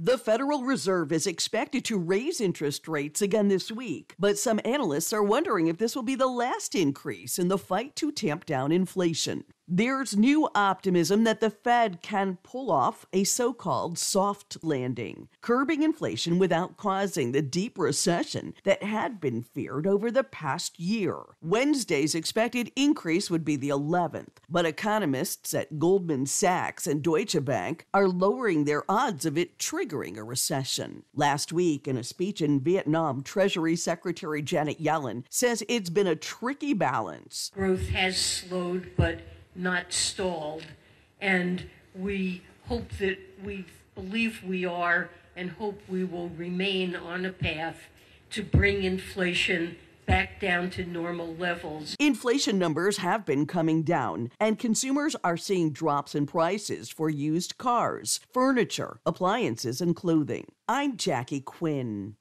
The Federal Reserve is expected to raise interest rates again this week, but some analysts are wondering if this will be the last increase in the fight to tamp down inflation. There's new optimism that the Fed can pull off a so called soft landing, curbing inflation without causing the deep recession that had been feared over the past year. Wednesday's expected increase would be the 11th, but economists at Goldman Sachs and Deutsche Bank are lowering their odds of it triggering a recession. Last week, in a speech in Vietnam, Treasury Secretary Janet Yellen says it's been a tricky balance. Growth has slowed, but not stalled. And we hope that we believe we are and hope we will remain on a path to bring inflation back down to normal levels. Inflation numbers have been coming down, and consumers are seeing drops in prices for used cars, furniture, appliances, and clothing. I'm Jackie Quinn.